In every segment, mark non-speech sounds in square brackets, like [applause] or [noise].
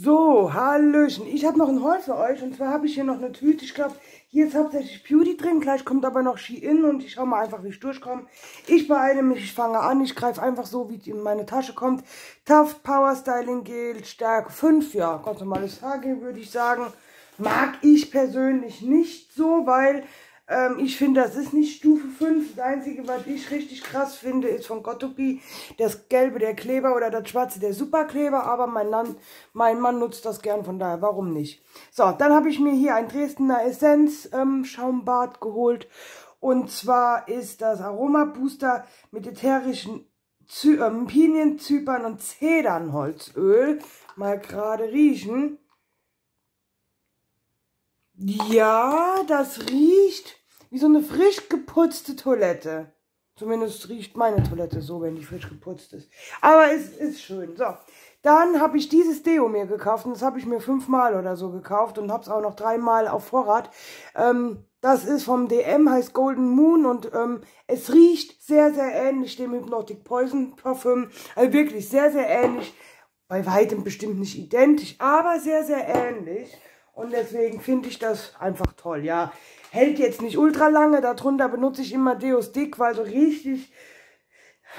So, Hallöchen. Ich habe noch ein Haul für euch. Und zwar habe ich hier noch eine Tüte. Ich glaube, hier ist hauptsächlich Beauty drin. Gleich kommt aber noch Shein. Und ich schaue mal einfach, wie ich durchkomme. Ich beeile mich. Ich fange an. Ich greife einfach so, wie es in meine Tasche kommt. Taft Power Styling Gel Stärke 5. Ja, ganz normales Haargel, würde ich sagen. Mag ich persönlich nicht so, weil ähm, ich finde, das ist nicht Stufe 5. Das Einzige, was ich richtig krass finde, ist von Gotopi das Gelbe der Kleber oder das Schwarze der Superkleber. Aber mein, Mann, mein Mann nutzt das gern, von daher, warum nicht? So, dann habe ich mir hier ein Dresdner Essenz ähm, Schaumbad geholt. Und zwar ist das Aroma Booster mit ätherischen Zy ähm, Pinien, Zypern und Zedernholzöl. Mal gerade riechen. Ja, das riecht wie so eine frisch geputzte Toilette. Zumindest riecht meine Toilette so, wenn die frisch geputzt ist. Aber es ist schön. So, dann habe ich dieses Deo mir gekauft. Und das habe ich mir fünfmal oder so gekauft. Und habe es auch noch dreimal auf Vorrat. Ähm, das ist vom DM, heißt Golden Moon. Und ähm, es riecht sehr, sehr ähnlich dem Hypnotic Poison Parfüm. Also wirklich sehr, sehr ähnlich. Bei weitem bestimmt nicht identisch, aber sehr, sehr ähnlich. Und deswegen finde ich das einfach toll, ja. Hält jetzt nicht ultra lange, darunter benutze ich immer Deus Dick, weil so richtig,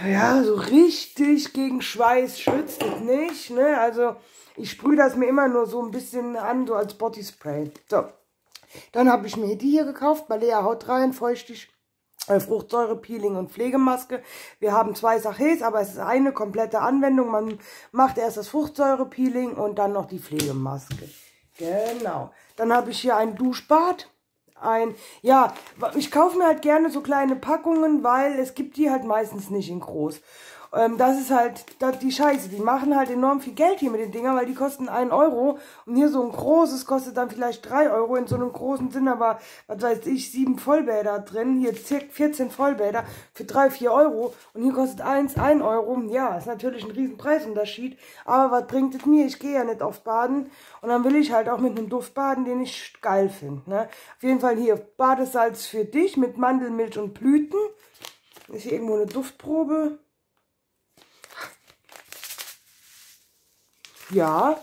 ja, so richtig gegen Schweiß schützt es nicht, ne. Also ich sprühe das mir immer nur so ein bisschen an, so als Bodyspray. So, dann habe ich mir die hier gekauft, bei Lea Haut rein, feuchtig. Äh, Fruchtsäure, Peeling und Pflegemaske. Wir haben zwei Sachets, aber es ist eine komplette Anwendung. Man macht erst das Fruchtsäure-Peeling und dann noch die Pflegemaske. Genau. Dann habe ich hier ein Duschbad. Ein, ja, ich kaufe mir halt gerne so kleine Packungen, weil es gibt die halt meistens nicht in groß. Ähm, das ist halt das, die Scheiße. Die machen halt enorm viel Geld hier mit den Dingern, weil die kosten 1 Euro. Und hier so ein großes kostet dann vielleicht 3 Euro. In so einem großen sind aber, was weiß ich, 7 Vollbäder drin. Hier 14 Vollbäder für 3, 4 Euro. Und hier kostet 1, 1 Euro. Ja, ist natürlich ein riesen Preisunterschied. Aber was bringt es mir? Ich gehe ja nicht aufs Baden. Und dann will ich halt auch mit einem Duft baden, den ich geil finde. Ne? Auf jeden Fall hier Badesalz für dich mit Mandelmilch und Blüten. Ist hier irgendwo eine Duftprobe? Ja,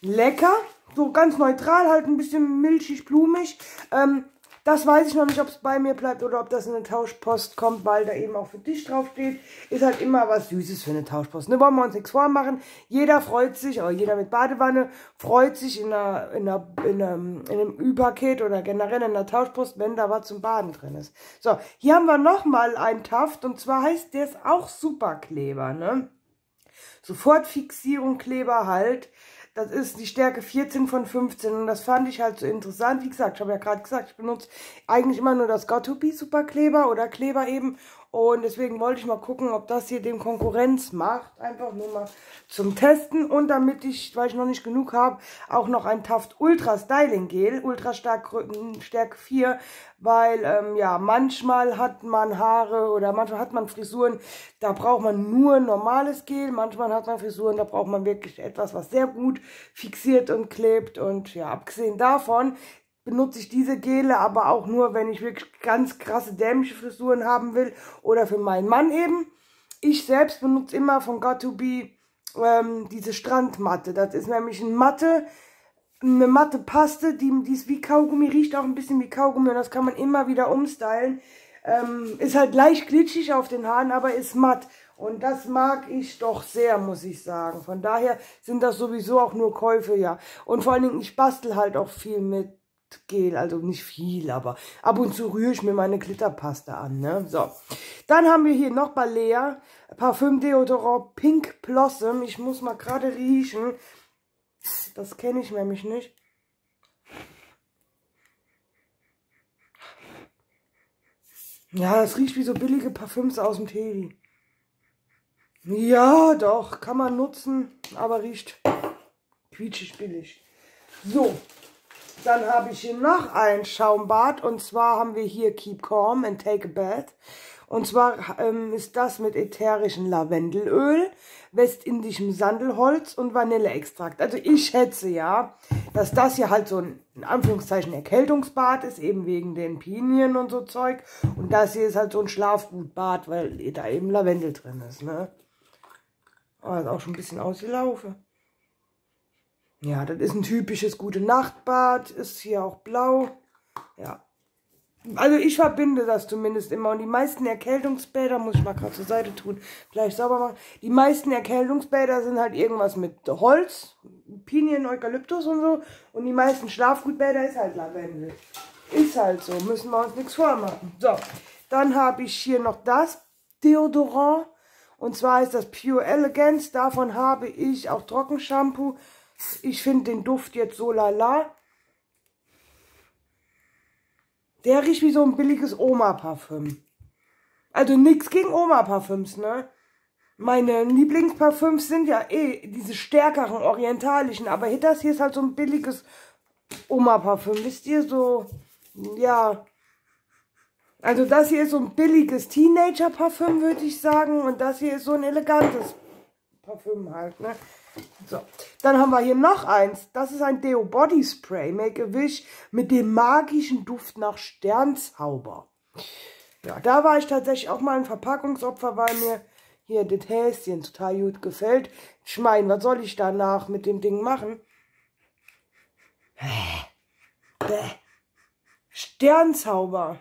lecker. So ganz neutral, halt ein bisschen milchig, blumig. Ähm, das weiß ich noch nicht, ob es bei mir bleibt oder ob das in eine Tauschpost kommt, weil da eben auch für dich draufsteht. Ist halt immer was Süßes für eine Tauschpost. Ne, wollen wir uns nichts vormachen. Jeder freut sich, oder jeder mit Badewanne freut sich in, einer, in, einer, in, einem, in einem Ü-Paket oder generell in einer Tauschpost, wenn da was zum Baden drin ist. So, hier haben wir nochmal einen Taft und zwar heißt der ist auch Superkleber, ne? Sofortfixierung Kleber halt. Das ist die Stärke 14 von 15 und das fand ich halt so interessant. Wie gesagt, ich habe ja gerade gesagt, ich benutze eigentlich immer nur das Gottopie Superkleber oder Kleber eben und deswegen wollte ich mal gucken, ob das hier dem Konkurrenz macht. Einfach nur mal zum Testen. Und damit ich, weil ich noch nicht genug habe, auch noch ein Taft Ultra Styling Gel. Ultra stark, Stärke 4. Weil, ähm, ja, manchmal hat man Haare oder manchmal hat man Frisuren, da braucht man nur normales Gel. Manchmal hat man Frisuren, da braucht man wirklich etwas, was sehr gut fixiert und klebt. Und ja, abgesehen davon benutze ich diese Gele aber auch nur, wenn ich wirklich ganz krasse dämliche Frisuren haben will oder für meinen Mann eben. Ich selbst benutze immer von Got2Be ähm, diese Strandmatte. Das ist nämlich eine Matte, eine matte Paste, die, die ist wie Kaugummi, riecht auch ein bisschen wie Kaugummi und das kann man immer wieder umstylen. Ähm, ist halt leicht glitschig auf den Haaren, aber ist matt. Und das mag ich doch sehr, muss ich sagen. Von daher sind das sowieso auch nur Käufe, ja. Und vor allen Dingen, ich bastel halt auch viel mit Gel, also nicht viel, aber ab und zu rühre ich mir meine Glitterpaste an, ne? So. Dann haben wir hier noch Balea Parfüm Deodorant Pink Blossom. Ich muss mal gerade riechen. Das kenne ich nämlich nicht. Ja, das riecht wie so billige Parfüms aus dem Teddy. Ja, doch, kann man nutzen, aber riecht quietschig billig. So, dann habe ich hier noch ein Schaumbad und zwar haben wir hier Keep Calm and Take a Bath. Und zwar ähm, ist das mit ätherischem Lavendelöl, westindischem Sandelholz und Vanilleextrakt. Also ich schätze ja, dass das hier halt so ein, in Anführungszeichen, Erkältungsbad ist, eben wegen den Pinien und so Zeug. Und das hier ist halt so ein Schlafgutbad, weil da eben Lavendel drin ist, ne? Oh, ist auch schon ein bisschen ausgelaufen. Ja, das ist ein typisches gute Nachtbad. Ist hier auch blau. Ja. Also ich verbinde das zumindest immer. Und die meisten Erkältungsbäder, muss ich mal gerade zur Seite tun, gleich sauber machen. Die meisten Erkältungsbäder sind halt irgendwas mit Holz, Pinien, Eukalyptus und so. Und die meisten Schlafgutbäder ist halt Lavendel. Ist halt so, müssen wir uns nichts vormachen. So, dann habe ich hier noch das Deodorant. Und zwar ist das Pure Elegance. Davon habe ich auch Trockenshampoo. Ich finde den Duft jetzt so lala. Der riecht wie so ein billiges Oma-Parfüm. Also nichts gegen Oma-Parfüms, ne? Meine Lieblingsparfüms sind ja eh diese stärkeren, orientalischen. Aber das hier ist halt so ein billiges Oma-Parfüm. Wisst ihr, so, ja. Also das hier ist so ein billiges Teenager-Parfüm, würde ich sagen. Und das hier ist so ein elegantes Parfüm halt, ne? So, dann haben wir hier noch eins. Das ist ein Deo Body Spray Make-A-Wish mit dem magischen Duft nach Sternzauber. Ja, da war ich tatsächlich auch mal ein Verpackungsopfer, weil mir hier das Häschen total gut gefällt. Ich meine, was soll ich danach mit dem Ding machen? Bäh. Sternzauber.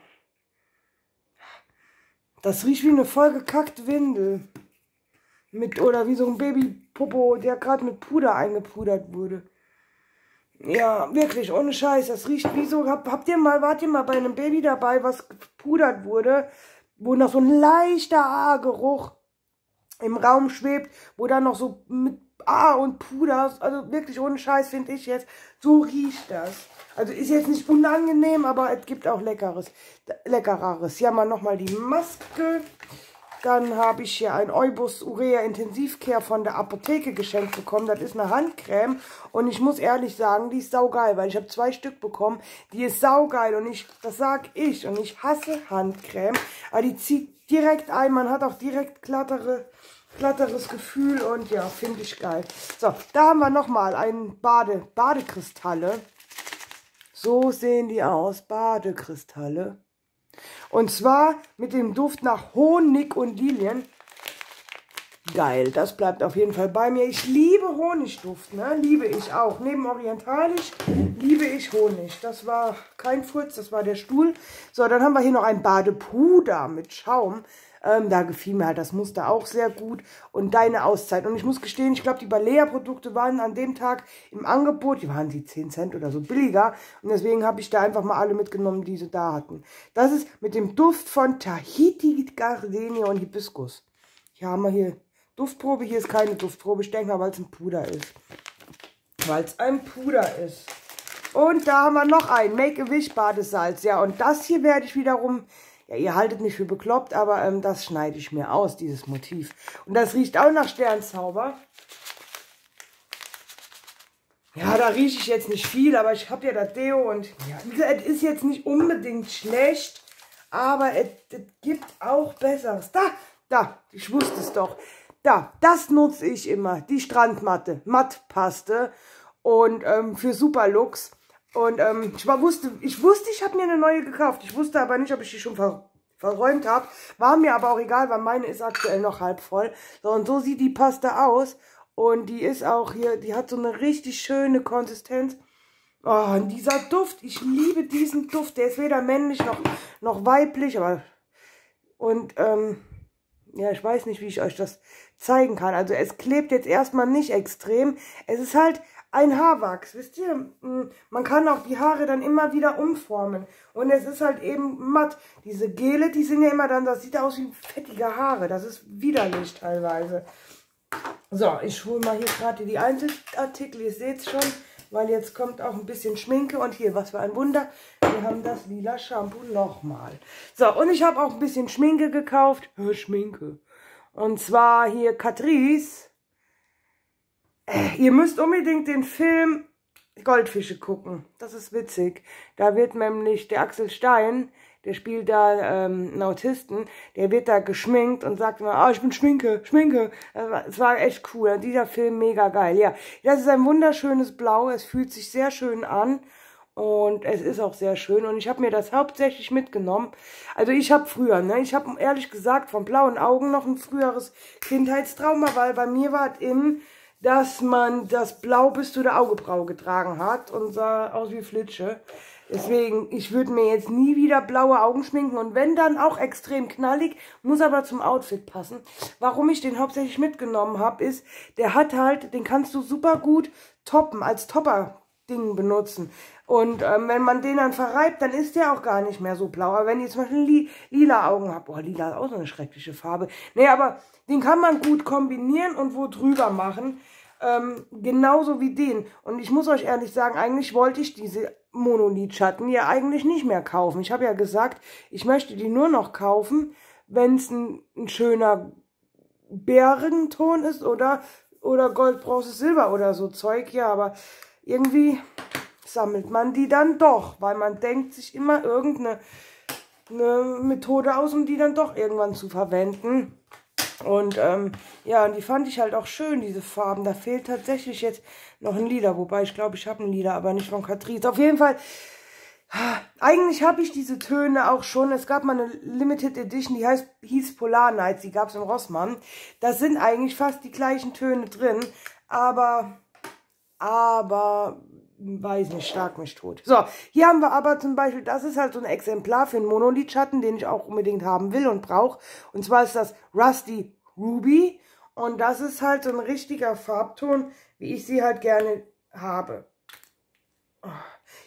Das riecht wie eine vollgekackte Windel. Mit, oder wie so ein Babypopo, der gerade mit Puder eingepudert wurde. Ja, wirklich, ohne Scheiß. Das riecht wie so. Hab, habt ihr mal, wart ihr mal bei einem Baby dabei, was gepudert wurde, wo noch so ein leichter A-Geruch im Raum schwebt, wo dann noch so mit A und Puder, also wirklich ohne Scheiß finde ich jetzt, so riecht das. Also ist jetzt nicht unangenehm, aber es gibt auch leckeres, leckereres. Haben wir nochmal die Maske. Dann habe ich hier ein Eubus Urea Intensivcare von der Apotheke geschenkt bekommen. Das ist eine Handcreme. Und ich muss ehrlich sagen, die ist saugeil, weil ich habe zwei Stück bekommen. Die ist saugeil und ich, das sag ich. Und ich hasse Handcreme. Aber die zieht direkt ein. Man hat auch direkt glattere, glatteres Gefühl und ja, finde ich geil. So, da haben wir nochmal ein Bade, Badekristalle. So sehen die aus, Badekristalle. Und zwar mit dem Duft nach Honig und Lilien. Geil, das bleibt auf jeden Fall bei mir. Ich liebe Honigduft, ne? Liebe ich auch. Neben Orientalisch liebe ich Honig. Das war kein Furz, das war der Stuhl. So, dann haben wir hier noch ein Badepuder mit Schaum. Ähm, da gefiel mir halt das Muster auch sehr gut. Und deine Auszeit. Und ich muss gestehen, ich glaube, die Balea-Produkte waren an dem Tag im Angebot. Die waren die 10 Cent oder so billiger. Und deswegen habe ich da einfach mal alle mitgenommen, die sie da hatten. Das ist mit dem Duft von Tahiti, Gardenia und Hibiskus. Hier haben wir hier Duftprobe. Hier ist keine Duftprobe. Ich denke mal, weil es ein Puder ist. Weil es ein Puder ist. Und da haben wir noch ein Make-A-Wish Badesalz. Ja, und das hier werde ich wiederum ja, ihr haltet mich für bekloppt, aber ähm, das schneide ich mir aus, dieses Motiv. Und das riecht auch nach Sternzauber. Ja, da rieche ich jetzt nicht viel, aber ich habe ja das Deo und ja, es ist jetzt nicht unbedingt schlecht, aber es, es gibt auch Besseres. Da, da, ich wusste es doch. Da, das nutze ich immer, die Strandmatte, Mattpaste und ähm, für Superlux. Und ähm, ich war, wusste, ich wusste, ich habe mir eine neue gekauft. Ich wusste aber nicht, ob ich die schon ver verräumt habe. War mir aber auch egal, weil meine ist aktuell noch halb voll. So, und so sieht die Paste aus. Und die ist auch hier, die hat so eine richtig schöne Konsistenz. Oh, und dieser Duft, ich liebe diesen Duft. Der ist weder männlich noch, noch weiblich, aber... Und, ähm, ja, ich weiß nicht, wie ich euch das zeigen kann. Also es klebt jetzt erstmal nicht extrem. Es ist halt ein Haarwachs, wisst ihr? Mm, man kann auch die Haare dann immer wieder umformen. Und es ist halt eben matt. Diese Gele, die sind ja immer dann, das sieht aus wie fettige Haare. Das ist widerlich teilweise. So, ich hole mal hier gerade die Einzelartikel. Ihr seht es schon, weil jetzt kommt auch ein bisschen Schminke. Und hier, was für ein Wunder, wir haben das lila Shampoo nochmal. So, und ich habe auch ein bisschen Schminke gekauft. Schminke. Und zwar hier Catrice Ihr müsst unbedingt den Film Goldfische gucken. Das ist witzig. Da wird nämlich der Axel Stein, der spielt da ähm, einen Autisten, der wird da geschminkt und sagt immer, ah, ich bin Schminke, Schminke. Es war echt cool. Dieser Film mega geil. Ja, das ist ein wunderschönes Blau. Es fühlt sich sehr schön an. Und es ist auch sehr schön. Und ich habe mir das hauptsächlich mitgenommen. Also ich habe früher, ne, ich habe ehrlich gesagt von blauen Augen noch ein früheres Kindheitstrauma, weil bei mir war es in dass man das Blau bis zu der Augenbraue getragen hat und sah aus wie Flitsche. Deswegen, ich würde mir jetzt nie wieder blaue Augen schminken und wenn dann auch extrem knallig, muss aber zum Outfit passen. Warum ich den hauptsächlich mitgenommen habe, ist, der hat halt, den kannst du super gut toppen, als Topper-Ding benutzen. Und ähm, wenn man den dann verreibt, dann ist der auch gar nicht mehr so blau. Aber wenn ihr zum Beispiel li lila Augen habt, boah, lila ist auch so eine schreckliche Farbe. Nee, aber den kann man gut kombinieren und wo drüber machen. Ähm, genauso wie den. Und ich muss euch ehrlich sagen, eigentlich wollte ich diese Monolidschatten ja eigentlich nicht mehr kaufen. Ich habe ja gesagt, ich möchte die nur noch kaufen, wenn es ein, ein, schöner Bärenton ist oder, oder Gold, Bronze, Silber oder so Zeug. Ja, aber irgendwie sammelt man die dann doch, weil man denkt sich immer irgendeine eine Methode aus, um die dann doch irgendwann zu verwenden. Und ähm, ja, und die fand ich halt auch schön, diese Farben. Da fehlt tatsächlich jetzt noch ein Lila, wobei ich glaube, ich habe ein Lila, aber nicht von Catrice. Auf jeden Fall, eigentlich habe ich diese Töne auch schon. Es gab mal eine Limited Edition, die heißt, hieß Polar Nights, die gab es im Rossmann. Da sind eigentlich fast die gleichen Töne drin, aber, aber, weiß nicht, stark mich tot. So, hier haben wir aber zum Beispiel, das ist halt so ein Exemplar für einen Monolidschatten, den ich auch unbedingt haben will und brauche. Und zwar ist das Rusty Ruby. Und das ist halt so ein richtiger Farbton, wie ich sie halt gerne habe.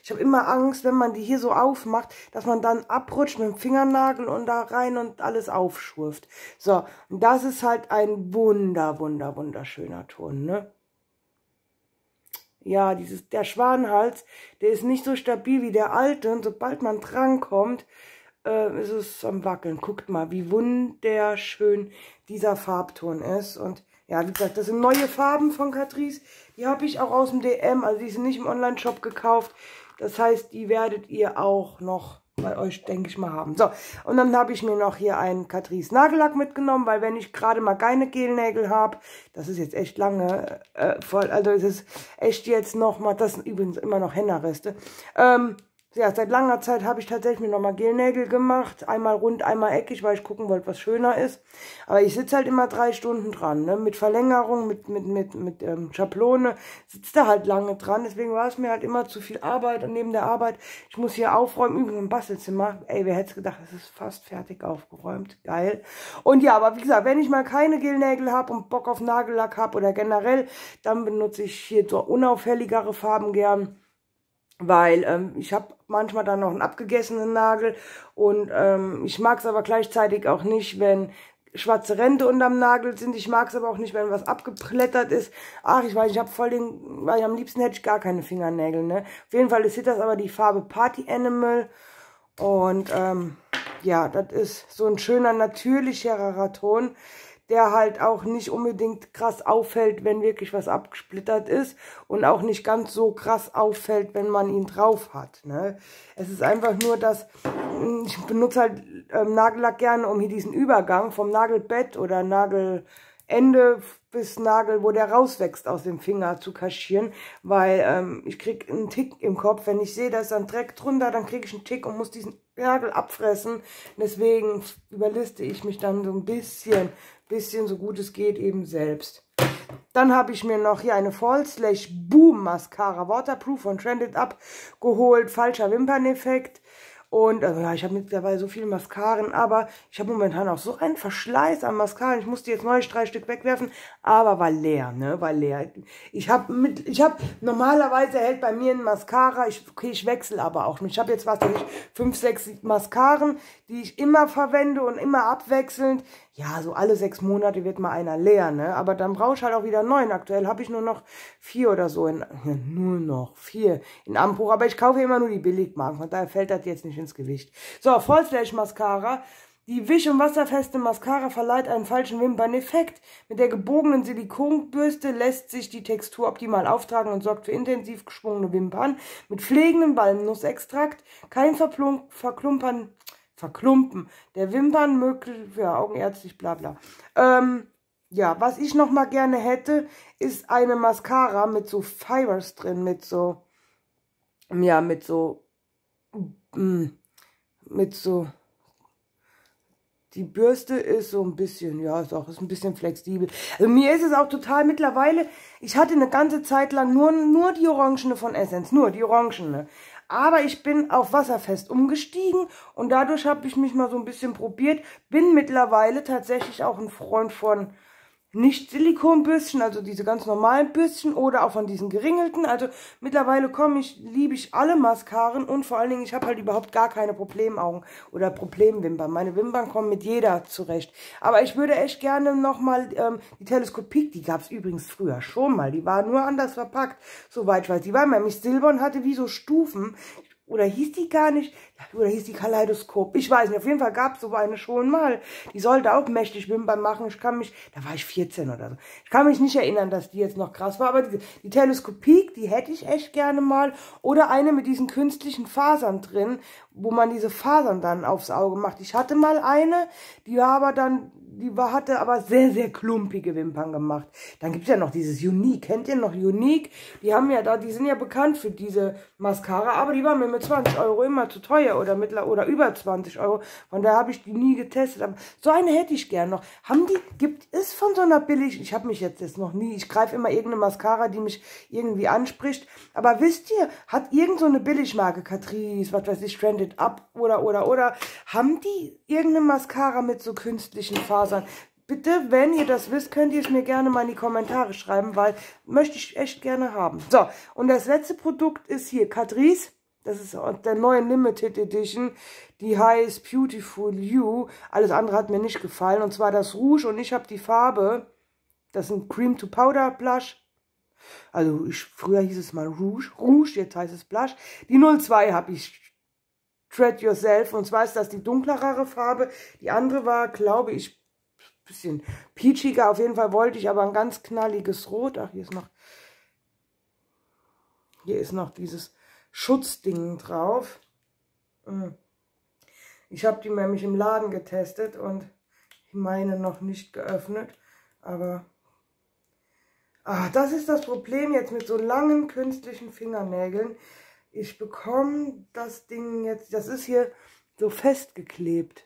Ich habe immer Angst, wenn man die hier so aufmacht, dass man dann abrutscht mit dem Fingernagel und da rein und alles aufschurft. So, und das ist halt ein wunder, wunder, wunderschöner Ton, ne? Ja, dieses, der Schwanenhals, der ist nicht so stabil wie der alte. Und sobald man drankommt, äh, ist es am Wackeln. Guckt mal, wie wunderschön dieser Farbton ist. Und ja, wie gesagt, das sind neue Farben von Catrice. Die habe ich auch aus dem DM, also die sind nicht im Online-Shop gekauft. Das heißt, die werdet ihr auch noch bei euch, denke ich mal, haben. So, und dann habe ich mir noch hier einen Catrice Nagellack mitgenommen, weil wenn ich gerade mal keine Gelnägel habe, das ist jetzt echt lange äh, voll, also es ist echt jetzt noch mal, das sind übrigens immer noch Hennerreste, ähm, ja, seit langer Zeit habe ich tatsächlich mir nochmal Gelnägel gemacht. Einmal rund, einmal eckig, weil ich gucken wollte, was schöner ist. Aber ich sitze halt immer drei Stunden dran, ne? Mit Verlängerung, mit, mit, mit, mit ähm, Schablone. Sitzt da halt lange dran. Deswegen war es mir halt immer zu viel Arbeit. Und neben der Arbeit, ich muss hier aufräumen, übrigens im Bastelzimmer. Ey, wer hätte gedacht, es ist fast fertig aufgeräumt. Geil. Und ja, aber wie gesagt, wenn ich mal keine Gelnägel habe und Bock auf Nagellack habe oder generell, dann benutze ich hier so unauffälligere Farben gern weil ähm, ich habe manchmal dann noch einen abgegessenen Nagel und ähm, ich mag es aber gleichzeitig auch nicht, wenn schwarze Rände unterm Nagel sind. Ich mag es aber auch nicht, wenn was abgeplättert ist. Ach, ich weiß, ich habe voll den, weil am liebsten hätte ich gar keine Fingernägel, ne? Auf jeden Fall ist das aber die Farbe Party Animal und ähm, ja, das ist so ein schöner, natürlicherer Ton der halt auch nicht unbedingt krass auffällt, wenn wirklich was abgesplittert ist und auch nicht ganz so krass auffällt, wenn man ihn drauf hat. Ne? Es ist einfach nur, dass hm, ich benutze halt ähm, Nagellack gerne, um hier diesen Übergang vom Nagelbett oder Nagelende bis Nagel, wo der rauswächst aus dem Finger zu kaschieren, weil ähm, ich krieg einen Tick im Kopf, wenn ich sehe, da ist ein Dreck drunter, dann kriege ich einen Tick und muss diesen Nagel abfressen. Deswegen überliste ich mich dann so ein bisschen bisschen so gut es geht eben selbst. Dann habe ich mir noch hier eine False Slash Boom Mascara Waterproof von Trended Up geholt. Falscher Wimperneffekt. Und also ja, ich habe mittlerweile so viele Mascaren, aber ich habe momentan auch so einen Verschleiß an Mascaren. Ich musste jetzt neu drei Stück wegwerfen, aber war leer, ne? War leer. Ich habe mit, ich habe normalerweise hält bei mir ein Mascara. Ich, okay, ich wechsle aber auch. Ich habe jetzt was nicht fünf, sechs Mascaren, die ich immer verwende und immer abwechselnd. Ja, so alle sechs Monate wird mal einer leer, ne? Aber dann brauche ich halt auch wieder neun. Aktuell habe ich nur noch vier oder so in, [laughs] nur noch vier in Ambruch. Aber ich kaufe immer nur die Billigmarken. Von daher fällt das jetzt nicht ins Gewicht. So, Vollslash Mascara. Die wisch- und wasserfeste Mascara verleiht einen falschen Wimperneffekt. Mit der gebogenen Silikonbürste lässt sich die Textur optimal auftragen und sorgt für intensiv geschwungene Wimpern. Mit pflegendem Walnussextrakt, kein Verklumpern, Verklumpen der Wimpern, möglich für augenärztlich, bla bla. Ähm, ja, was ich noch mal gerne hätte, ist eine Mascara mit so Fibers drin, mit so, ja, mit so, mm, mit so die Bürste ist so ein bisschen, ja, ist auch ist ein bisschen flexibel. Also mir ist es auch total mittlerweile, ich hatte eine ganze Zeit lang nur, nur die Orangene von Essence, nur die Orangene. Aber ich bin auf wasserfest umgestiegen und dadurch habe ich mich mal so ein bisschen probiert. Bin mittlerweile tatsächlich auch ein Freund von nicht Silikonbürstchen, also diese ganz normalen Bürstchen oder auch von diesen geringelten. Also mittlerweile komme ich, liebe ich alle Mascaren und vor allen Dingen, ich habe halt überhaupt gar keine Problemaugen oder Problemwimpern. Meine Wimpern kommen mit jeder zurecht. Aber ich würde echt gerne nochmal ähm, die Teleskopik, die gab es übrigens früher schon mal, die war nur anders verpackt, soweit ich weiß. Die war nämlich silber und hatte wie so Stufen. Oder hieß die gar nicht? Oder hieß die Kaleidoskop? Ich weiß nicht. Auf jeden Fall gab es so eine schon mal. Die sollte auch mächtig Wimpern machen. Ich kann mich, da war ich 14 oder so. Ich kann mich nicht erinnern, dass die jetzt noch krass war. Aber die, die Teleskopik, die hätte ich echt gerne mal. Oder eine mit diesen künstlichen Fasern drin, wo man diese Fasern dann aufs Auge macht. Ich hatte mal eine, die war aber dann die war, hatte aber sehr, sehr klumpige Wimpern gemacht. Dann gibt es ja noch dieses Unique. Kennt ihr noch Unique? Die haben ja da, die sind ja bekannt für diese Mascara, aber die waren mir mit 20 Euro immer zu teuer oder mittler oder über 20 Euro. Von daher habe ich die nie getestet. Aber so eine hätte ich gern noch. Haben die, gibt es von so einer billig, ich habe mich jetzt, jetzt noch nie, ich greife immer irgendeine Mascara, die mich irgendwie anspricht. Aber wisst ihr, hat irgend so eine Billigmarke, Catrice, was weiß ich, Stranded Up oder, oder, oder, haben die irgendeine Mascara mit so künstlichen Fasern? Bitte, wenn ihr das wisst, könnt ihr es mir gerne mal in die Kommentare schreiben, weil möchte ich echt gerne haben. So, und das letzte Produkt ist hier Catrice. Das ist der neue Limited Edition. Die heißt Beautiful You. Alles andere hat mir nicht gefallen. Und zwar das Rouge und ich habe die Farbe. Das ist ein Cream to Powder Blush. Also ich, früher hieß es mal Rouge. Rouge, jetzt heißt es Blush. Die 02 habe ich Tread Yourself. Und zwar ist das die dunklere Farbe. Die andere war, glaube ich, bisschen peachiger. Auf jeden Fall wollte ich aber ein ganz knalliges Rot. Ach, hier ist noch, hier ist noch dieses Schutzding drauf. Hm. Ich habe die nämlich im Laden getestet und meine noch nicht geöffnet. Aber ah, das ist das Problem jetzt mit so langen künstlichen Fingernägeln. Ich bekomme das Ding jetzt, das ist hier so festgeklebt.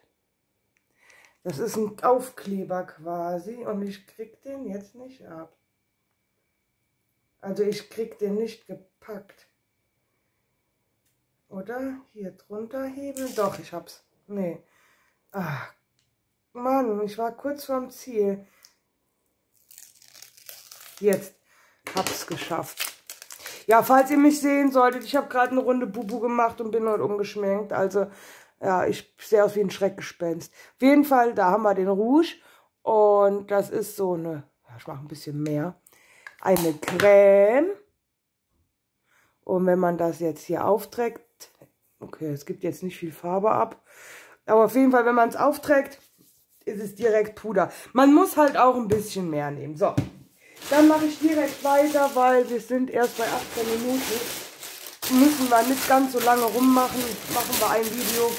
Das ist ein Aufkleber quasi und ich krieg den jetzt nicht ab. Also ich krieg den nicht gepackt. Oder? Hier drunter heben? Doch, ich hab's. Nee. Ach, Mann, ich war kurz vorm Ziel. Jetzt hab's geschafft. Ja, falls ihr mich sehen solltet, ich habe gerade eine Runde Bubu gemacht und bin heute umgeschminkt. Also, ja, ich sehe aus wie ein Schreckgespenst. Auf jeden Fall, da haben wir den Rouge. Und das ist so eine, ich mache ein bisschen mehr, eine Creme. Und wenn man das jetzt hier aufträgt, okay, es gibt jetzt nicht viel Farbe ab, aber auf jeden Fall, wenn man es aufträgt, ist es direkt Puder. Man muss halt auch ein bisschen mehr nehmen. So, dann mache ich direkt weiter, weil wir sind erst bei 18 Minuten. Müssen wir nicht ganz so lange rummachen. Machen wir ein Video.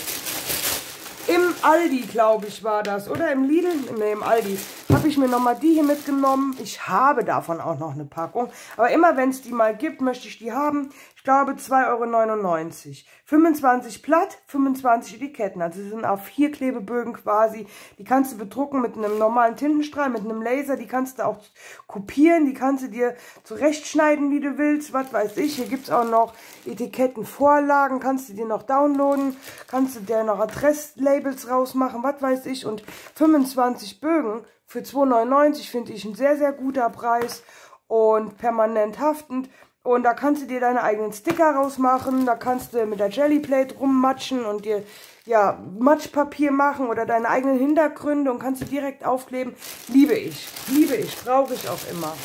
Im Aldi, glaube ich, war das. Oder im Lidl? Ne, im Aldi. Habe ich mir nochmal die hier mitgenommen. Ich habe davon auch noch eine Packung. Aber immer, wenn es die mal gibt, möchte ich die haben glaube 2,99 Euro. 25 Blatt, 25 Etiketten. Also sie sind auf vier Klebebögen quasi. Die kannst du bedrucken mit einem normalen Tintenstrahl, mit einem Laser. Die kannst du auch kopieren. Die kannst du dir zurechtschneiden, wie du willst. Was weiß ich. Hier gibt es auch noch Etikettenvorlagen. Kannst du dir noch downloaden. Kannst du dir noch Adresslabels rausmachen. Was weiß ich. Und 25 Bögen für 2,99 finde ich ein sehr, sehr guter Preis. Und permanent haftend. Und da kannst du dir deine eigenen Sticker rausmachen. Da kannst du mit der Jellyplate rummatschen und dir ja Matschpapier machen oder deine eigenen Hintergründe und kannst du direkt aufkleben. Liebe ich. Liebe ich. Brauche ich auch immer.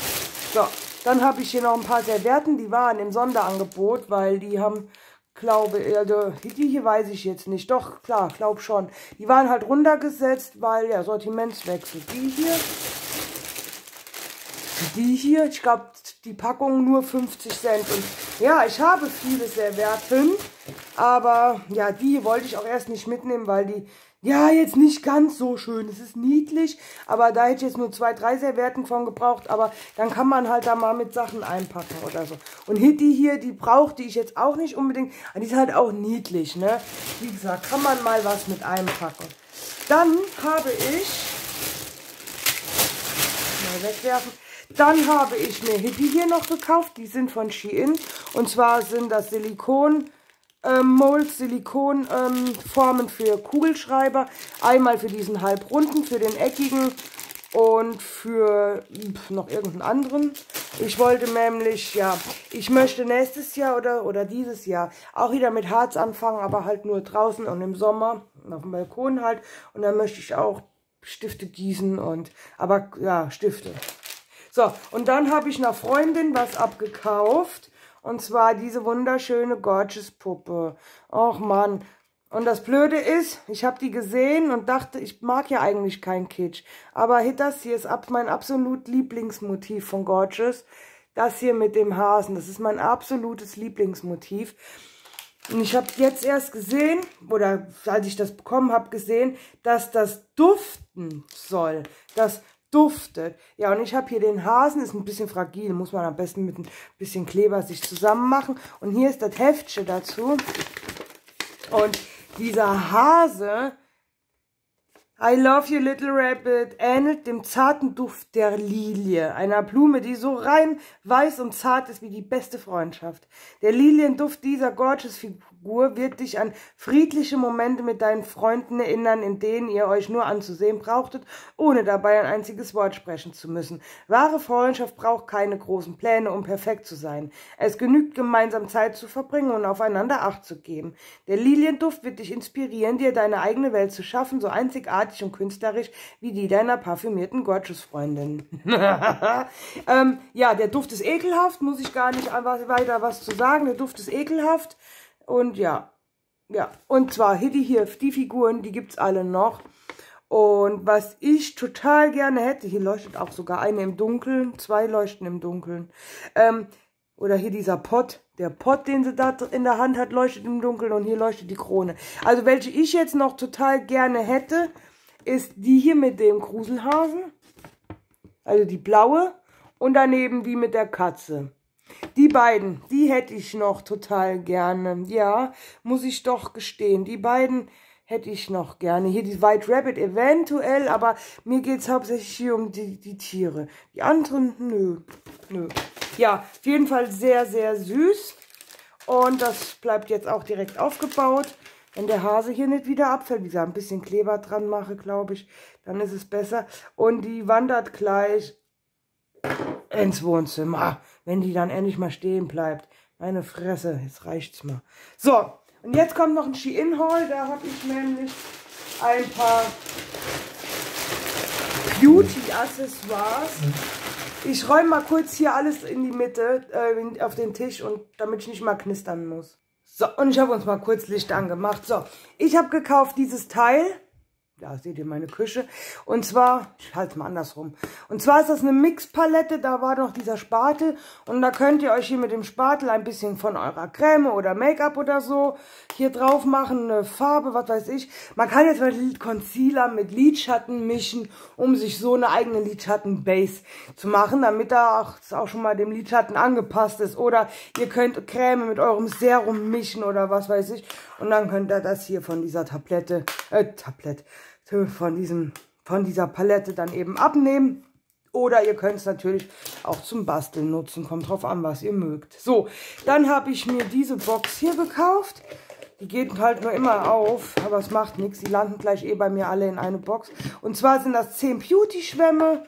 So, dann habe ich hier noch ein paar Servietten. Die waren im Sonderangebot, weil die haben, glaube also die hier weiß ich jetzt nicht. Doch, klar, glaub schon. Die waren halt runtergesetzt, weil ja Sortimentswechsel. Die hier die hier, ich glaube, die Packung nur 50 Cent. Und ja, ich habe viele Servietten, aber ja, die wollte ich auch erst nicht mitnehmen, weil die, ja, jetzt nicht ganz so schön. Es ist niedlich, aber da hätte ich jetzt nur zwei, drei Servietten von gebraucht. Aber dann kann man halt da mal mit Sachen einpacken oder so. Und Hitty hier, die brauchte ich jetzt auch nicht unbedingt. Die ist halt auch niedlich, ne? Wie gesagt, kann man mal was mit einpacken. Dann habe ich, mal wegwerfen, dann habe ich mir Hippie hier noch gekauft. Die sind von Shein. Und zwar sind das Silikon, ähm, Molds, Silikon ähm, für Kugelschreiber. Einmal für diesen halbrunden, für den eckigen und für noch irgendeinen anderen. Ich wollte nämlich, ja, ich möchte nächstes Jahr oder, oder dieses Jahr auch wieder mit Harz anfangen, aber halt nur draußen und im Sommer auf dem Balkon halt. Und dann möchte ich auch Stifte gießen und, aber ja, Stifte. So, und dann habe ich einer Freundin was abgekauft. Und zwar diese wunderschöne Gorgeous Puppe. Och Mann, und das Blöde ist, ich habe die gesehen und dachte, ich mag ja eigentlich kein Kitsch. Aber das hier ist mein absolut Lieblingsmotiv von Gorgeous. Das hier mit dem Hasen, das ist mein absolutes Lieblingsmotiv. Und ich habe jetzt erst gesehen, oder als ich das bekommen habe, gesehen, dass das duften soll. Das duftet. Ja, und ich habe hier den Hasen, ist ein bisschen fragil, muss man am besten mit ein bisschen Kleber sich zusammen machen. Und hier ist das Heftchen dazu. Und dieser Hase, I love you little rabbit, ähnelt dem zarten Duft der Lilie, einer Blume, die so rein weiß und zart ist wie die beste Freundschaft. Der Lilienduft dieser gorgeous Figur Figur wird dich an friedliche Momente mit deinen Freunden erinnern, in denen ihr euch nur anzusehen brauchtet, ohne dabei ein einziges Wort sprechen zu müssen. Wahre Freundschaft braucht keine großen Pläne, um perfekt zu sein. Es genügt, gemeinsam Zeit zu verbringen und aufeinander Acht zu geben. Der Lilienduft wird dich inspirieren, dir deine eigene Welt zu schaffen, so einzigartig und künstlerisch wie die deiner parfümierten Gorgeous-Freundin. [laughs] ähm, ja, der Duft ist ekelhaft, muss ich gar nicht weiter was zu sagen. Der Duft ist ekelhaft. Und ja, ja. Und zwar Hitty hier, die Figuren, die gibt es alle noch. Und was ich total gerne hätte, hier leuchtet auch sogar eine im Dunkeln, zwei leuchten im Dunkeln. Ähm, oder hier dieser Pott, der Pott, den sie da in der Hand hat, leuchtet im Dunkeln und hier leuchtet die Krone. Also welche ich jetzt noch total gerne hätte, ist die hier mit dem Gruselhasen. Also die blaue. Und daneben die mit der Katze. Die beiden, die hätte ich noch total gerne. Ja, muss ich doch gestehen. Die beiden hätte ich noch gerne. Hier die White Rabbit eventuell, aber mir geht es hauptsächlich hier um die, die Tiere. Die anderen, nö, nö. Ja, auf jeden Fall sehr, sehr süß. Und das bleibt jetzt auch direkt aufgebaut. Wenn der Hase hier nicht wieder abfällt, wie gesagt, ein bisschen Kleber dran mache, glaube ich, dann ist es besser. Und die wandert gleich ins Wohnzimmer, wenn die dann endlich mal stehen bleibt. Meine Fresse, jetzt reicht's mal. So, und jetzt kommt noch ein Shein-Haul. Da habe ich nämlich ein paar Beauty-Accessoires. Ich räume mal kurz hier alles in die Mitte, äh, auf den Tisch, und damit ich nicht mal knistern muss. So, und ich habe uns mal kurz Licht angemacht. So, ich habe gekauft dieses Teil. Da seht ihr meine Küche. Und zwar, ich halte es mal andersrum. Und zwar ist das eine Mixpalette, da war noch dieser Spatel. Und da könnt ihr euch hier mit dem Spatel ein bisschen von eurer Creme oder Make-up oder so hier drauf machen. Eine Farbe, was weiß ich. Man kann jetzt mal Concealer mit Lidschatten mischen, um sich so eine eigene Lidschatten-Base zu machen, damit da auch, auch schon mal dem Lidschatten angepasst ist. Oder ihr könnt Creme mit eurem Serum mischen oder was weiß ich. Und dann könnt ihr das hier von dieser Tablette, äh, Tablette, von, diesem, von dieser Palette dann eben abnehmen. Oder ihr könnt es natürlich auch zum Basteln nutzen. Kommt drauf an, was ihr mögt. So, dann habe ich mir diese Box hier gekauft. Die geht halt nur immer auf, aber es macht nichts. Die landen gleich eh bei mir alle in eine Box. Und zwar sind das 10 Beauty-Schwämme.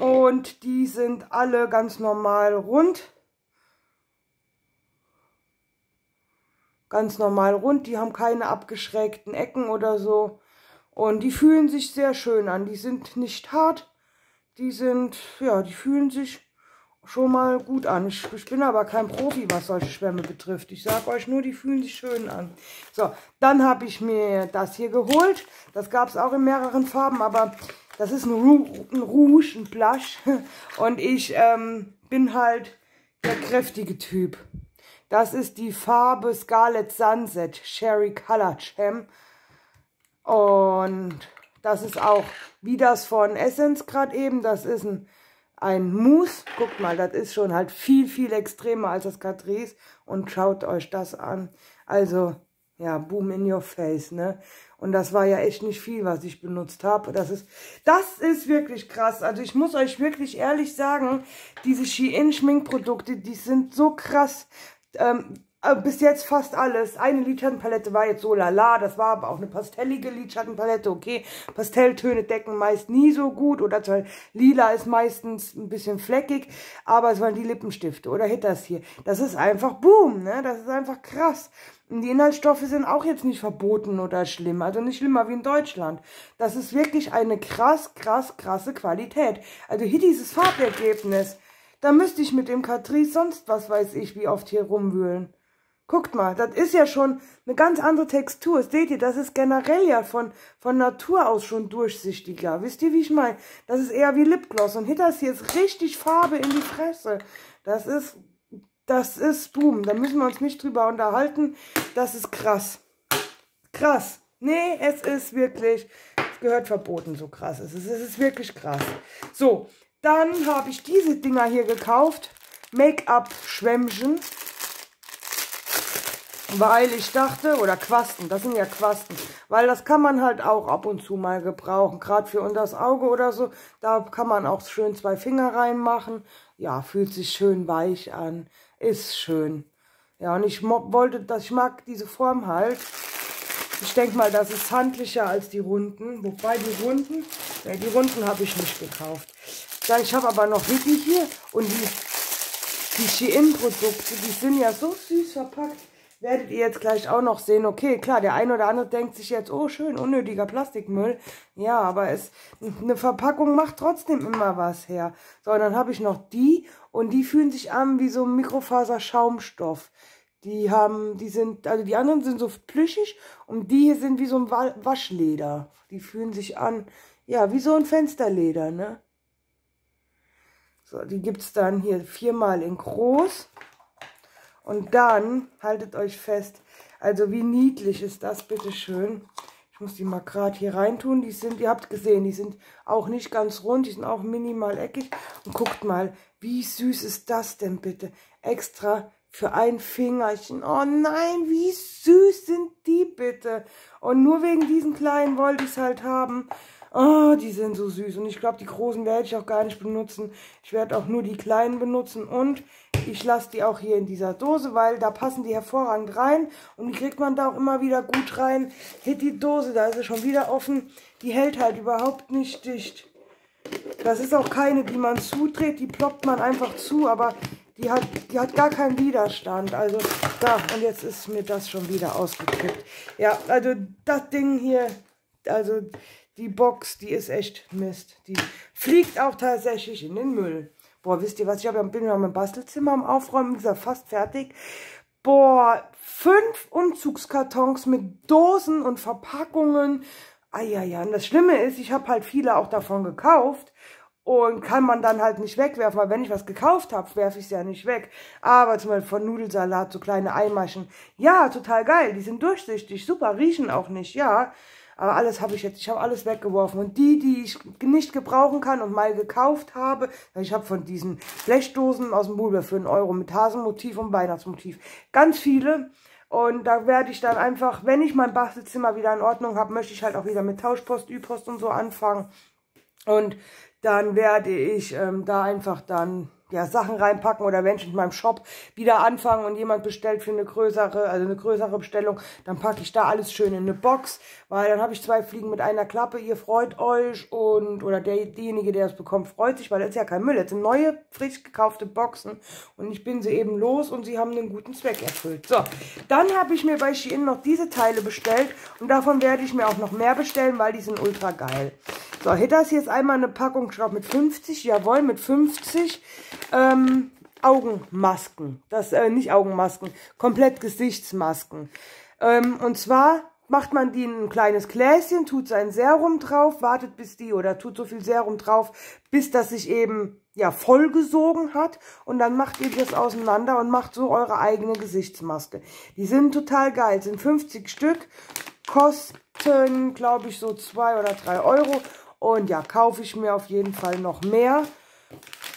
Und die sind alle ganz normal rund. Ganz normal rund. Die haben keine abgeschrägten Ecken oder so. Und die fühlen sich sehr schön an. Die sind nicht hart. Die sind, ja, die fühlen sich schon mal gut an. Ich, ich bin aber kein Profi, was solche Schwämme betrifft. Ich sage euch nur, die fühlen sich schön an. So, dann habe ich mir das hier geholt. Das gab es auch in mehreren Farben, aber das ist ein, Rouge, ein, Rouge, ein Blush. [laughs] Und ich ähm, bin halt der kräftige Typ. Das ist die Farbe Scarlet Sunset Sherry Color Gem. Und das ist auch wie das von Essence gerade eben. Das ist ein, ein Mousse. Guckt mal, das ist schon halt viel, viel extremer als das Catrice. Und schaut euch das an. Also Ja, boom in your face, ne? Und das war ja echt nicht viel, was ich benutzt habe. Das ist, das ist wirklich krass. Also ich muss euch wirklich ehrlich sagen, diese Shein-Schminkprodukte, die sind so krass. Ähm, äh, bis jetzt fast alles. Eine Lidschattenpalette war jetzt so lala, das war aber auch eine pastellige Lidschattenpalette, okay. Pastelltöne decken meist nie so gut oder zwar lila ist meistens ein bisschen fleckig, aber es waren die Lippenstifte oder Hitters hier. Das ist einfach boom, ne? Das ist einfach krass. Und die Inhaltsstoffe sind auch jetzt nicht verboten oder schlimm, also nicht schlimmer wie in Deutschland. Das ist wirklich eine krass, krass, krasse Qualität. Also hier dieses Farbergebnis, da müsste ich mit dem Catrice sonst was weiß ich wie oft hier rumwühlen. Guckt mal, das ist ja schon eine ganz andere Textur. Seht ihr, das ist generell ja von, von Natur aus schon durchsichtiger. Wisst ihr, wie ich meine? Das ist eher wie Lipgloss. Und hinter ist jetzt richtig Farbe in die Fresse. Das ist, das ist, boom. Da müssen wir uns nicht drüber unterhalten. Das ist krass. Krass. Nee, es ist wirklich, es gehört verboten, so krass ist es. Es ist wirklich krass. So, dann habe ich diese Dinger hier gekauft. Make-up-Schwämmchen weil ich dachte, oder Quasten, das sind ja Quasten, weil das kann man halt auch ab und zu mal gebrauchen, gerade für unter das Auge oder so, da kann man auch schön zwei Finger reinmachen, ja, fühlt sich schön weich an, ist schön. Ja, und ich wollte, dass ich mag diese Form halt, ich denke mal, das ist handlicher als die Runden, wobei die Runden, ne, die Runden habe ich nicht gekauft. Ja, ich habe aber noch Hippie hier und die, die Shein-Produkte, die sind ja so süß verpackt werdet ihr jetzt gleich auch noch sehen, okay, klar, der eine oder andere denkt sich jetzt, oh schön, unnötiger Plastikmüll. Ja, aber es, eine Verpackung macht trotzdem immer was her. So, und dann habe ich noch die und die fühlen sich an wie so Mikrofaser-Schaumstoff. Die haben, die sind, also die anderen sind so plüschig und die hier sind wie so ein Waschleder. Die fühlen sich an, ja, wie so ein Fensterleder, ne? So, die gibt es dann hier viermal in groß. Und dann, haltet euch fest, also wie niedlich ist das, bitteschön. Ich muss die mal gerade hier reintun. Die sind, ihr habt gesehen, die sind auch nicht ganz rund, die sind auch minimal eckig. Und guckt mal, wie süß ist das denn bitte? Extra für ein Fingerchen. Oh nein, wie süß sind die bitte? Und nur wegen diesen kleinen wollte ich es halt haben. Oh, die sind so süß. Und ich glaube, die großen werde ich auch gar nicht benutzen. Ich werde auch nur die kleinen benutzen. Und ich lasse die auch hier in dieser Dose, weil da passen die hervorragend rein. Und die kriegt man da auch immer wieder gut rein. Hit die Dose, da ist sie schon wieder offen. Die hält halt überhaupt nicht dicht. Das ist auch keine, die man zudreht. Die ploppt man einfach zu. Aber die hat, die hat gar keinen Widerstand. Also da, und jetzt ist mir das schon wieder ausgekippt. Ja, also das Ding hier, also die Box, die ist echt Mist. Die fliegt auch tatsächlich in den Müll. Boah, wisst ihr was? Ich hab, bin ja im Bastelzimmer am Aufräumen, wie gesagt, fast fertig. Boah, fünf Umzugskartons mit Dosen und Verpackungen. Ja, ja. Und das Schlimme ist, ich habe halt viele auch davon gekauft und kann man dann halt nicht wegwerfen, weil wenn ich was gekauft habe, werfe ich es ja nicht weg. Aber zum Beispiel von Nudelsalat, so kleine Eimaschen. Ja, total geil. Die sind durchsichtig, super, riechen auch nicht, ja. Aber alles habe ich jetzt, ich habe alles weggeworfen. Und die, die ich nicht gebrauchen kann und mal gekauft habe, ich habe von diesen Blechdosen aus dem Bulber für einen Euro mit Hasenmotiv und Weihnachtsmotiv ganz viele. Und da werde ich dann einfach, wenn ich mein Bastelzimmer wieder in Ordnung habe, möchte ich halt auch wieder mit Tauschpost, Ü-Post und so anfangen. Und dann werde ich ähm, da einfach dann ja, Sachen reinpacken oder wenn ich mit meinem Shop wieder anfange und jemand bestellt für eine größere, also eine größere Bestellung, dann packe ich da alles schön in eine Box, weil dann habe ich zwei Fliegen mit einer Klappe, ihr freut euch und, oder der, derjenige, der es bekommt, freut sich, weil das ist ja kein Müll, das sind neue, frisch gekaufte Boxen und ich bin sie eben los und sie haben einen guten Zweck erfüllt. So, dann habe ich mir bei Shein noch diese Teile bestellt und davon werde ich mir auch noch mehr bestellen, weil die sind ultra geil. So, hier ist einmal eine Packung, ich mit 50, jawohl, mit 50 ähm, Augenmasken. Das, äh, nicht Augenmasken, komplett Gesichtsmasken. Ähm, und zwar macht man die in ein kleines Gläschen, tut sein Serum drauf, wartet bis die, oder tut so viel Serum drauf, bis das sich eben, ja, vollgesogen hat. Und dann macht ihr das auseinander und macht so eure eigene Gesichtsmaske. Die sind total geil, sind 50 Stück, kosten, glaube ich, so zwei oder drei Euro. Und ja, kaufe ich mir auf jeden Fall noch mehr.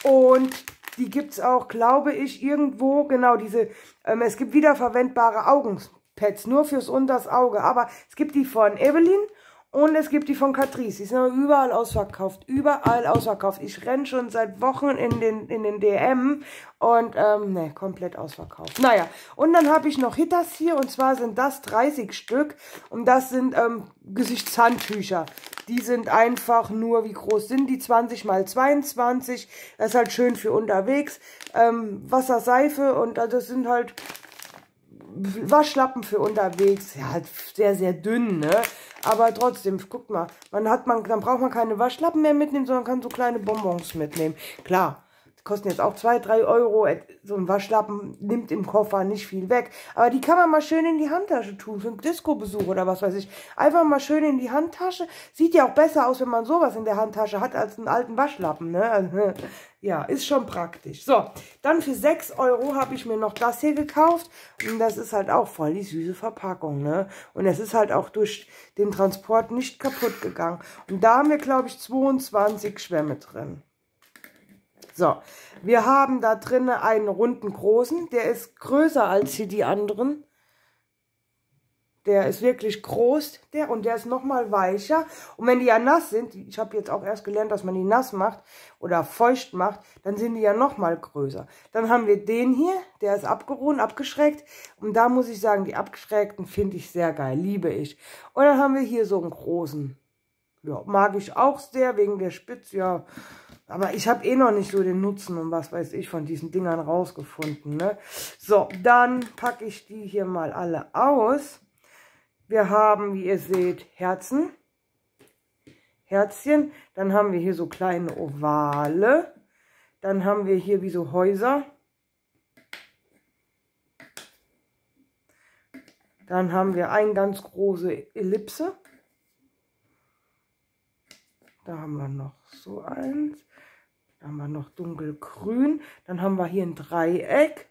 Und die gibt es auch, glaube ich, irgendwo, genau, diese, ähm, es gibt wiederverwendbare Augen, Pads, nur fürs unters Auge. Aber es gibt die von Evelyn und es gibt die von Catrice. Die sind überall ausverkauft. Überall ausverkauft. Ich renne schon seit Wochen in den, in den DM und, ähm, ne, komplett ausverkauft. Naja, und dann habe ich noch Hitters hier und zwar sind das 30 Stück und das sind, ähm, Gesichtshandtücher. Die sind einfach nur, wie groß sind die? 20 mal 22. Das ist halt schön für unterwegs. Ähm, Wasserseife und also das sind halt Waschlappen für unterwegs. Ja, halt sehr, sehr dünn, ne? Aber trotzdem, guck mal, man hat man, dann braucht man keine Waschlappen mehr mitnehmen, sondern kann so kleine Bonbons mitnehmen. Klar, kosten jetzt auch 2, 3 Euro. So ein Waschlappen nimmt im Koffer nicht viel weg. Aber die kann man mal schön in die Handtasche tun, für einen Disco-Besuch oder was weiß ich. Einfach mal schön in die Handtasche. Sieht ja auch besser aus, wenn man sowas in der Handtasche hat, als einen alten Waschlappen. Ne? Also, ja, ist schon praktisch. So, dann für 6 Euro habe ich mir noch das hier gekauft. Und das ist halt auch voll die süße Verpackung. Ne? Und es ist halt auch durch den Transport nicht kaputt gegangen. Und da haben wir, glaube ich, 22 Schwämme drin. So, wir haben da drinnen einen runden großen, der ist größer als hier die anderen. Der ist wirklich groß, der und der ist nochmal weicher. Und wenn die ja nass sind, ich habe jetzt auch erst gelernt, dass man die nass macht oder feucht macht, dann sind die ja nochmal größer. Dann haben wir den hier, der ist abgeruhen, abgeschreckt. Und da muss ich sagen, die abgeschrägten finde ich sehr geil, liebe ich. Und dann haben wir hier so einen großen. Ja, mag ich auch sehr, wegen der Spitze, ja aber ich habe eh noch nicht so den Nutzen und was weiß ich von diesen Dingern rausgefunden. Ne? So, dann packe ich die hier mal alle aus. Wir haben, wie ihr seht, Herzen. Herzchen. Dann haben wir hier so kleine Ovale. Dann haben wir hier wie so Häuser. Dann haben wir eine ganz große Ellipse. Da haben wir noch so eins. Da haben wir noch dunkelgrün. Dann haben wir hier ein Dreieck.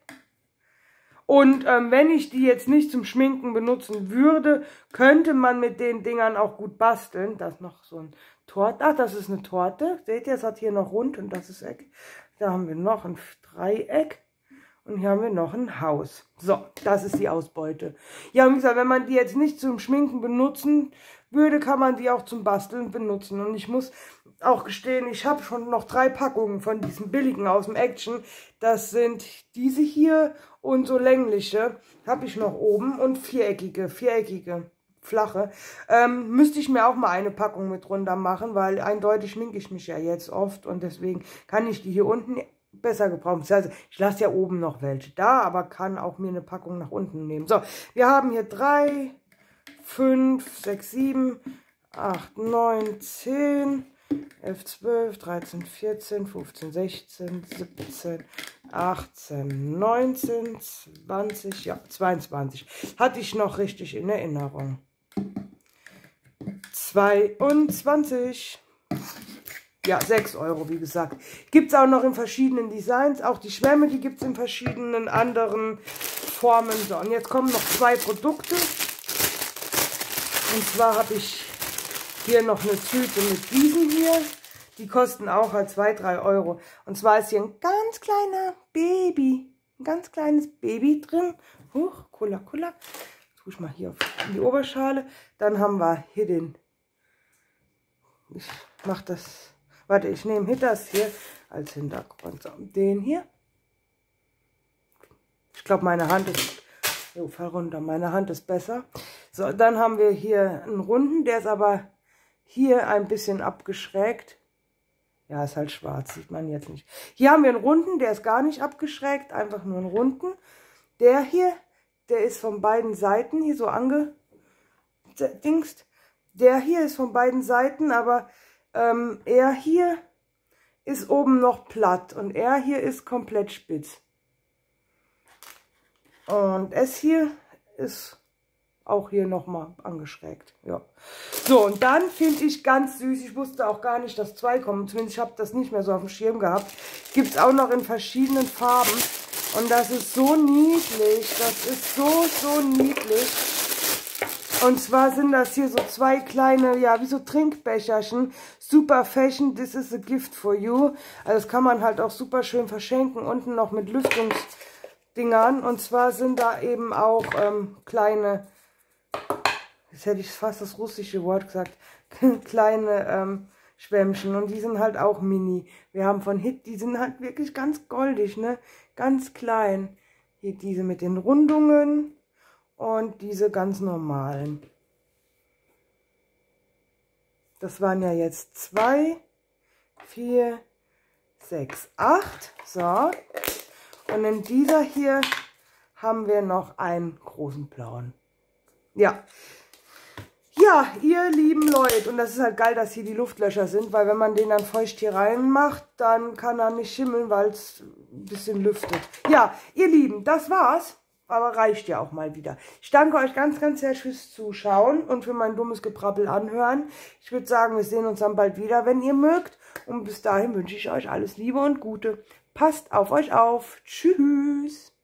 Und ähm, wenn ich die jetzt nicht zum Schminken benutzen würde, könnte man mit den Dingern auch gut basteln. Das ist noch so ein Torte. Ach, das ist eine Torte. Seht ihr, es hat hier noch rund und das ist Eck. Da haben wir noch ein Dreieck. Und hier haben wir noch ein Haus. So, das ist die Ausbeute. Ja, wie gesagt, wenn man die jetzt nicht zum Schminken benutzen würde, kann man die auch zum Basteln benutzen. Und ich muss auch gestehen, ich habe schon noch drei Packungen von diesen billigen aus dem Action. Das sind diese hier und so längliche habe ich noch oben und viereckige, viereckige, flache. Ähm, müsste ich mir auch mal eine Packung mit runter machen, weil eindeutig schminke ich mich ja jetzt oft und deswegen kann ich die hier unten besser gebrauchen. Also ich lasse ja oben noch welche da, aber kann auch mir eine Packung nach unten nehmen. So, wir haben hier drei, fünf, sechs, sieben, acht, neun, zehn, 11, 12, 13, 14, 15, 16, 17, 18, 19, 20, ja, 22. Hatte ich noch richtig in Erinnerung. 22. Ja, 6 Euro, wie gesagt. Gibt es auch noch in verschiedenen Designs. Auch die Schwämme, die gibt es in verschiedenen anderen Formen. So, und jetzt kommen noch zwei Produkte. Und zwar habe ich hier noch eine Tüte mit diesen hier. Die kosten auch halt 2, 3 Euro. Und zwar ist hier ein ganz kleiner Baby. Ein ganz kleines Baby drin. Huch, Cola, Cola. Tue ich mal hier auf die Oberschale. Dann haben wir hier den... Ich mache das... Warte, ich nehme hier das hier als Hintergrund. So, den hier. Ich glaube, meine Hand ist... Jo, fall runter. Meine Hand ist besser. So, dann haben wir hier einen runden. Der ist aber hier ein bisschen abgeschrägt. Ja, ist halt schwarz, sieht man jetzt nicht. Hier haben wir einen runden, der ist gar nicht abgeschrägt, einfach nur einen runden. Der hier, der ist von beiden Seiten hier so angedingst. Der hier ist von beiden Seiten, aber ähm, er hier ist oben noch platt und er hier ist komplett spitz. Und es hier ist auch hier nochmal angeschrägt. Ja. So, und dann finde ich ganz süß, ich wusste auch gar nicht, dass zwei kommen, zumindest ich habe das nicht mehr so auf dem Schirm gehabt, gibt es auch noch in verschiedenen Farben. Und das ist so niedlich, das ist so, so niedlich. Und zwar sind das hier so zwei kleine, ja, wie so Trinkbecherchen. Super Fashion, this is a gift for you. Also das kann man halt auch super schön verschenken. Unten noch mit Lüftungs Dingern. Und zwar sind da eben auch ähm, kleine, jetzt hätte ich fast das russische Wort gesagt, [laughs] kleine ähm, Schwämmchen. Und die sind halt auch mini. Wir haben von Hit, die sind halt wirklich ganz goldig, ne? Ganz klein. Hier diese mit den Rundungen und diese ganz normalen. Das waren ja jetzt zwei, vier, sechs, acht. So. Und in dieser hier haben wir noch einen großen blauen. Ja. Ja, ihr lieben Leute, und das ist halt geil, dass hier die Luftlöcher sind, weil wenn man den dann feucht hier reinmacht, dann kann er nicht schimmeln, weil es ein bisschen lüftet. Ja, ihr Lieben, das war's. Aber reicht ja auch mal wieder. Ich danke euch ganz, ganz herzlich fürs Zuschauen und für mein dummes Gebrabbel anhören. Ich würde sagen, wir sehen uns dann bald wieder, wenn ihr mögt. Und bis dahin wünsche ich euch alles Liebe und Gute. Passt auf euch auf. Tschüss.